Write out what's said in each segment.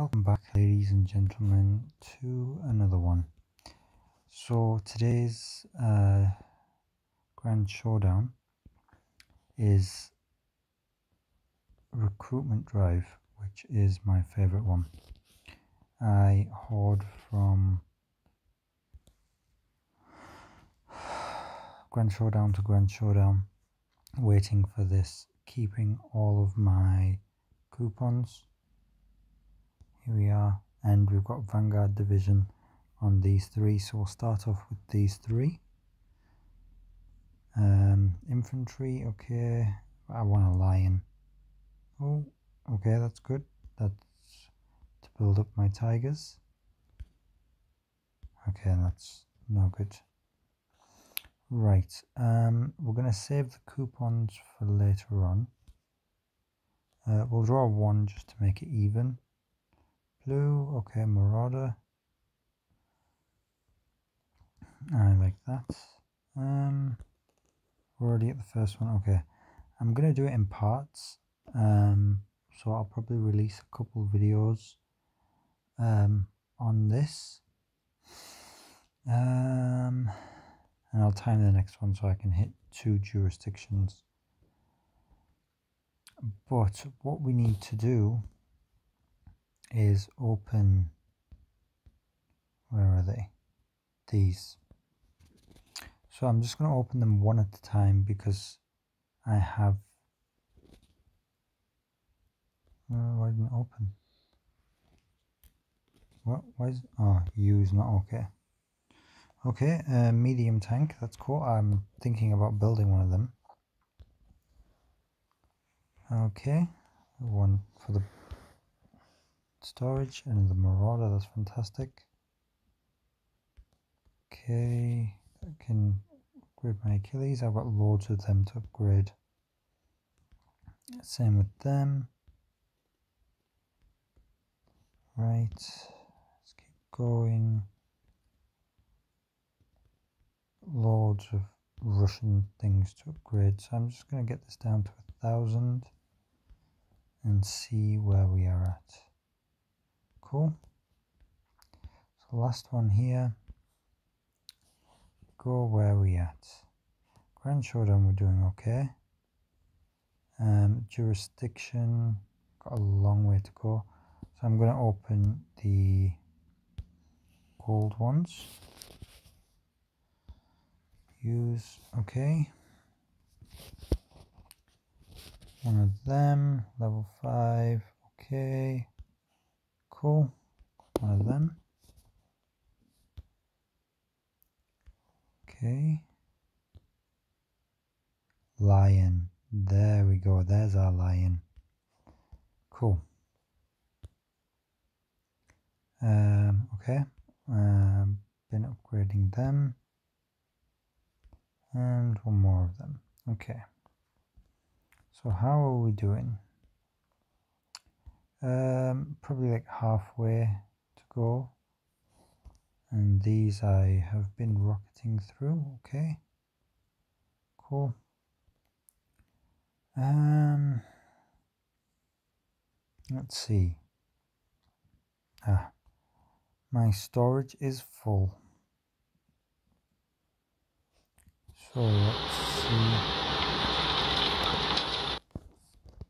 Welcome back ladies and gentlemen to another one. So today's uh, Grand Showdown is Recruitment Drive which is my favourite one. I hoard from Grand Showdown to Grand Showdown waiting for this keeping all of my coupons here we are and we've got Vanguard division on these three so we'll start off with these three. Um, infantry okay I want a lion. Oh okay that's good. That's to build up my tigers. Okay that's no good. Right um, we're going to save the coupons for later on. Uh, we'll draw one just to make it even blue okay marauder. I like that. Um already at the first one okay. I'm gonna do it in parts um so I'll probably release a couple videos um on this. Um and I'll time the next one so I can hit two jurisdictions. But what we need to do is open. Where are they? These. So I'm just going to open them one at a time because I have uh, why didn't it open? What why is oh use not okay. Okay uh, medium tank that's cool. I'm thinking about building one of them. Okay one for the storage and the marauder that's fantastic. Okay I can upgrade my achilles. I've got loads of them to upgrade. Same with them. Right let's keep going. Loads of russian things to upgrade. So i'm just going to get this down to a thousand and see where we are at cool. So last one here. Go where we at. Grand showdown we're doing okay. Um, jurisdiction got a long way to go. So i'm going to open the gold ones. Use okay. One of them level 5 okay cool one of them. Okay. Lion. There we go. There's our lion. Cool. Um, okay. Um, been upgrading them. And one more of them. Okay. So how are we doing um, probably like halfway to go. And these I have been rocketing through. Okay. Cool. Um let's see. Ah my storage is full. So let's see.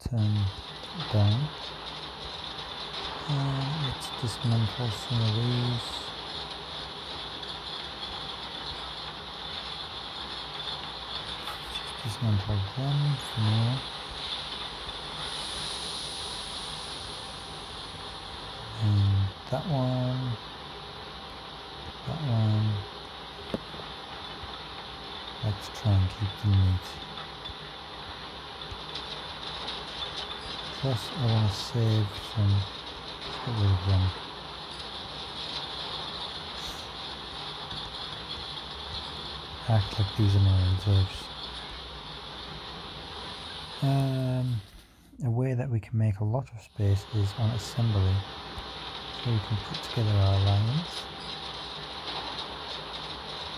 Turn down uh, let's dismantle some of these. Just dismantle one for now. And that one, that one. Let's try and keep them neat. Plus I want to save some get rid of them. Act like these are my reserves. Um, a way that we can make a lot of space is on assembly. So we can put together our lines.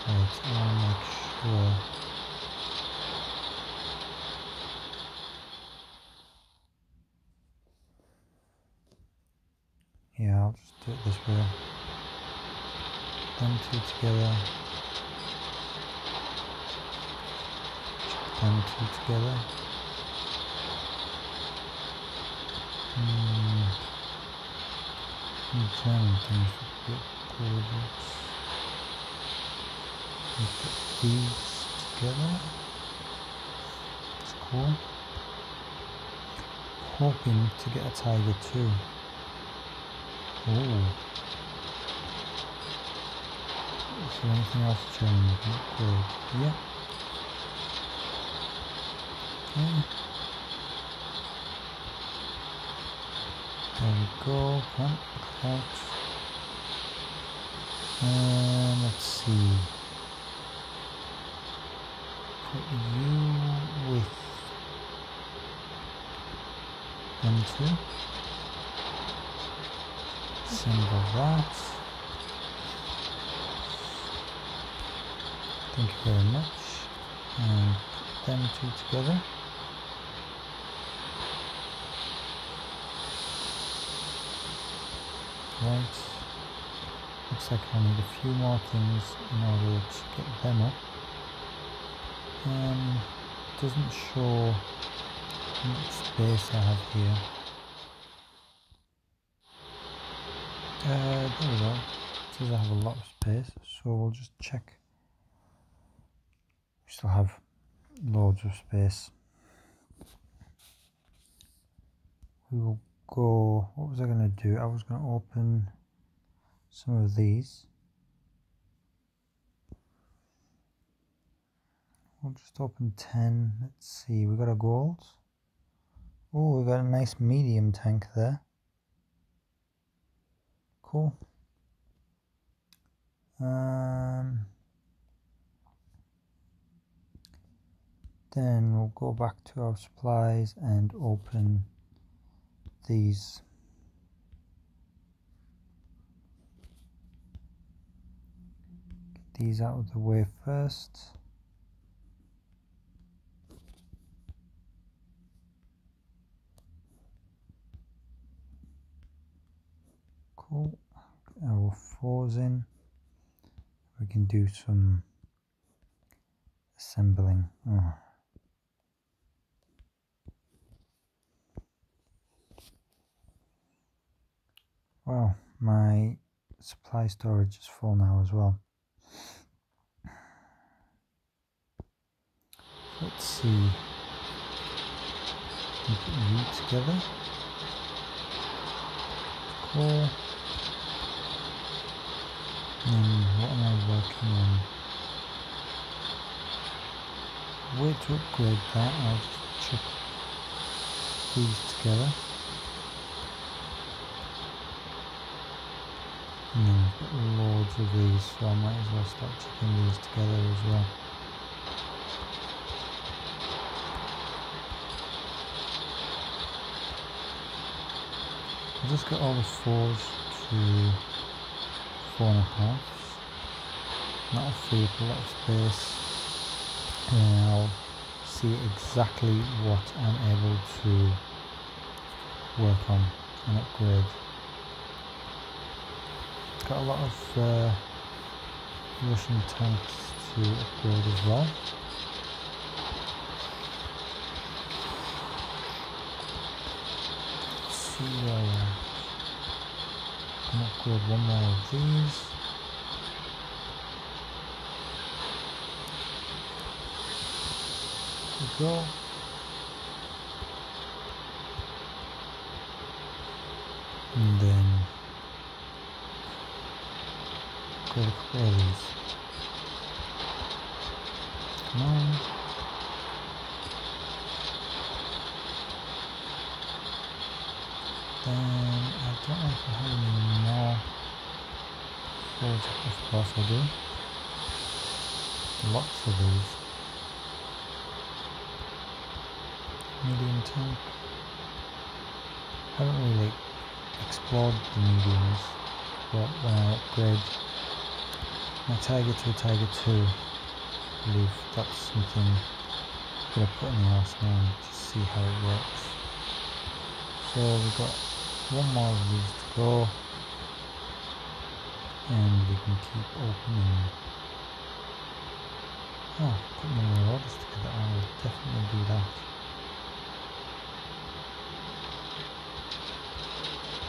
Right, I want to make sure Yeah, I'll just do it this way. Them two together. Them two together. Hmm. German things would be gorgeous. We put these together. It's cool. Hoping to get a tiger too. Oh. Is there anything else challenging? Good. Yeah. Okay. There we go. Come out. And let's see. Put you with them two. Single that. Thank you very much. And put them two together. Right. Looks like I need a few more things in order to get them up. Um, doesn't show how much space I have here. Uh, there we go. It says I have a lot of space, so we'll just check. We still have loads of space. We will go, what was I going to do? I was going to open some of these. We'll just open 10. Let's see, we got a gold. Oh, we got a nice medium tank there. Cool. Um, then we'll go back to our supplies and open these. Get these out of the way first. Cool our fours in we can do some assembling oh. Well, my supply storage is full now as well. Let's see. Put you together. Cool. On? Way to upgrade that, I'll just chuck these together. And then I've got loads of these, so I might as well start chucking these together as well. I'll just get all the fours to four and a half. Free up a lot of space. And I'll see exactly what I'm able to work on and upgrade got a lot of uh, Russian tanks to upgrade as well. Let's see where at. Can upgrade one more of these. There we go. And then quick release. Come on. Then I don't know if I have any more Those, of course I do. Lots of these. Medium. I haven't really explored the mediums, but when I upgrade my Tiger to a Tiger 2. I believe that's something I'm going to put in the arsenal to see how it works. So we've got one more of these to go. and we can keep opening oh put more orders together I'll definitely do that um,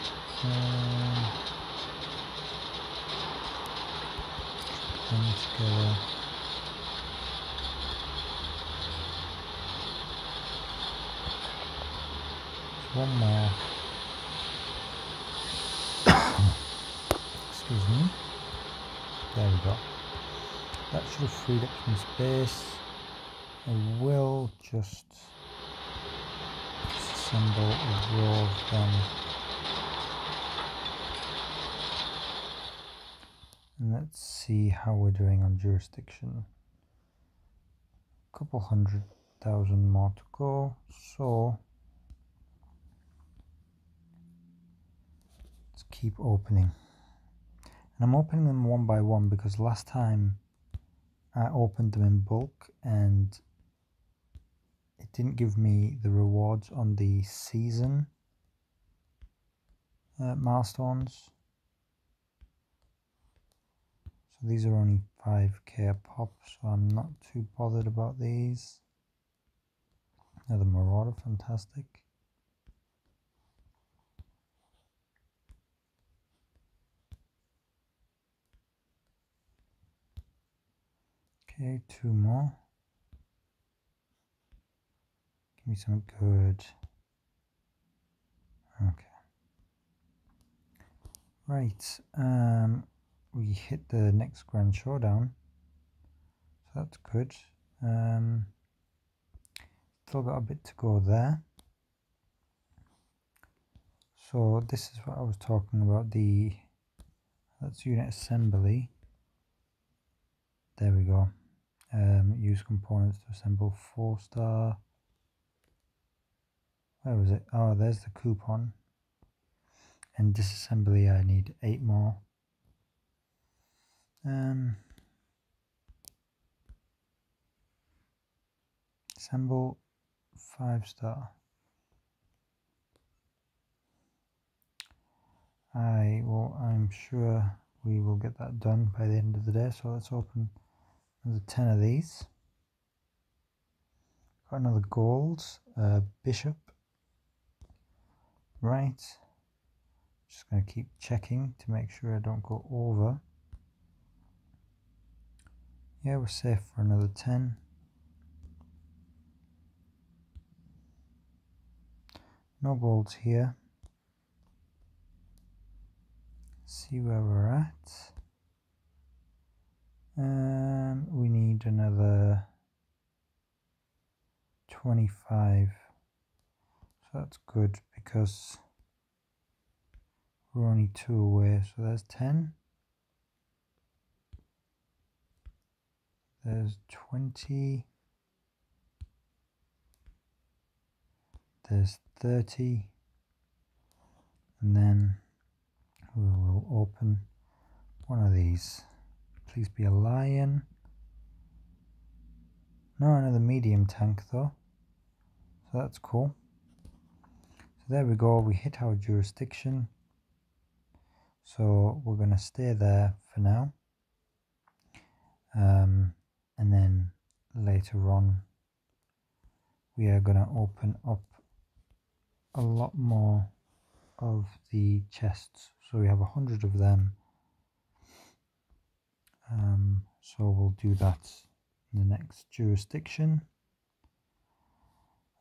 together one more. Excuse me. There we go. That should have freed up some space. I will just assemble a row of them and let's see how we're doing on jurisdiction a couple hundred thousand more to go so let's keep opening. And I'm opening them one by one because last time I opened them in bulk and it didn't give me the rewards on the season uh, milestones. So these are only 5k a pop, so I'm not too bothered about these. Another Marauder, fantastic. Okay, two more. Give me some good. Okay. Right, um, hit the next Grand Showdown. So that's good. Um, still got a bit to go there. So this is what I was talking about, the that's unit assembly. There we go um, use components to assemble four star where was it oh there's the coupon and disassembly I need eight more um, assemble five star I will I'm sure we will get that done by the end of the day so let's open there's 10 of these. Got another gold, uh, bishop. Right. Just going to keep checking to make sure I don't go over. Yeah, we're safe for another 10. No golds here. See where we're at. Um, we need another 25. So that's good because we're only two away. So there's 10. There's 20. There's 30. And then we will open one of these. Please be a lion. No, another medium tank though. So that's cool. So there we go. We hit our jurisdiction. So we're going to stay there for now. Um, and then later on we are going to open up a lot more of the chests. So we have a hundred of them um, so we'll do that in the next jurisdiction.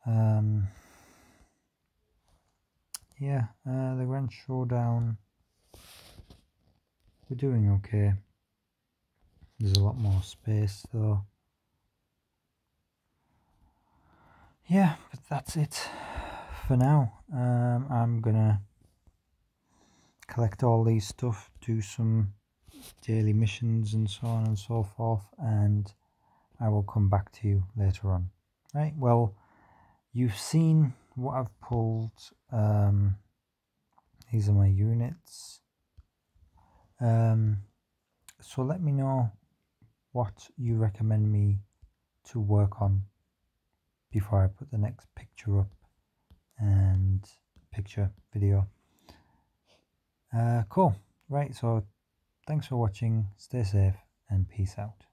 Um, yeah, uh, the Grand Showdown, we're doing okay. There's a lot more space though. Yeah, but that's it for now. Um, I'm gonna collect all these stuff, do some daily missions and so on and so forth and I will come back to you later on right well you've seen what I've pulled um, these are my units um, so let me know what you recommend me to work on before I put the next picture up and picture video. Uh, cool. Right so thanks for watching, stay safe and peace out.